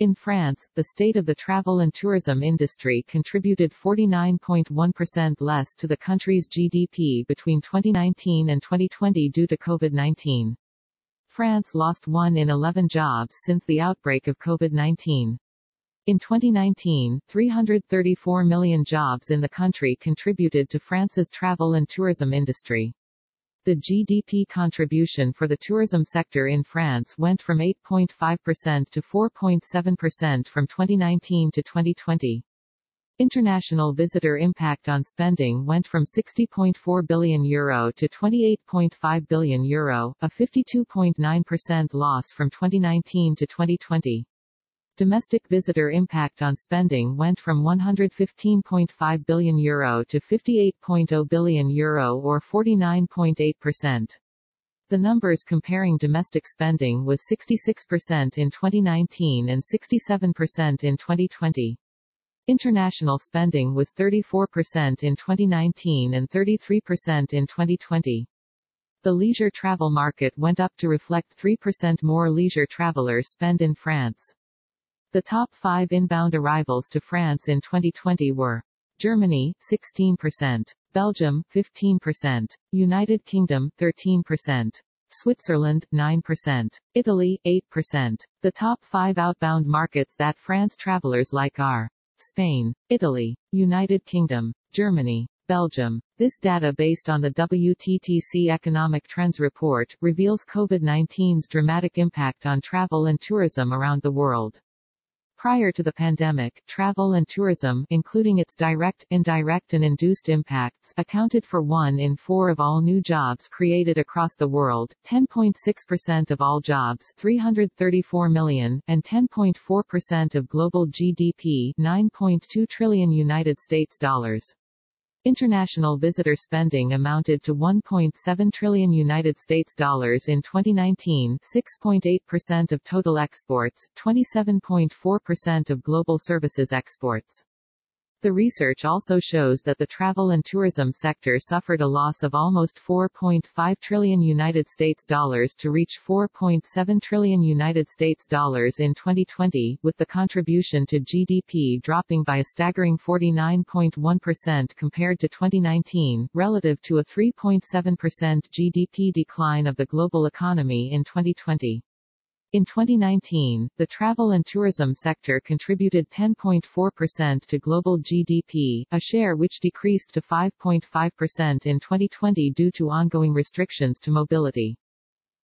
In France, the state of the travel and tourism industry contributed 49.1% less to the country's GDP between 2019 and 2020 due to COVID-19. France lost 1 in 11 jobs since the outbreak of COVID-19. In 2019, 334 million jobs in the country contributed to France's travel and tourism industry. The GDP contribution for the tourism sector in France went from 8.5% to 4.7% from 2019 to 2020. International visitor impact on spending went from 60.4 billion euro to 28.5 billion euro, a 52.9% loss from 2019 to 2020. Domestic visitor impact on spending went from 115.5 billion euro to 58.0 billion euro or 49.8%. The numbers comparing domestic spending was 66% in 2019 and 67% in 2020. International spending was 34% in 2019 and 33% in 2020. The leisure travel market went up to reflect 3% more leisure travelers spend in France. The top five inbound arrivals to France in 2020 were Germany, 16%, Belgium, 15%, United Kingdom, 13%, Switzerland, 9%, Italy, 8%. The top five outbound markets that France travelers like are Spain, Italy, United Kingdom, Germany, Belgium. This data based on the WTTC Economic Trends Report reveals COVID-19's dramatic impact on travel and tourism around the world. Prior to the pandemic, travel and tourism including its direct, indirect and induced impacts accounted for one in four of all new jobs created across the world, 10.6% of all jobs 334 million, and 10.4% of global GDP 9.2 trillion United States dollars. International visitor spending amounted to 1.7 trillion United States dollars in 2019, 6.8% of total exports, 27.4% of global services exports. The research also shows that the travel and tourism sector suffered a loss of almost 4.5 trillion United States dollars to reach 4.7 trillion United States dollars in 2020, with the contribution to GDP dropping by a staggering 49.1% compared to 2019, relative to a 3.7% GDP decline of the global economy in 2020. In 2019, the travel and tourism sector contributed 10.4% to global GDP, a share which decreased to 5.5% in 2020 due to ongoing restrictions to mobility.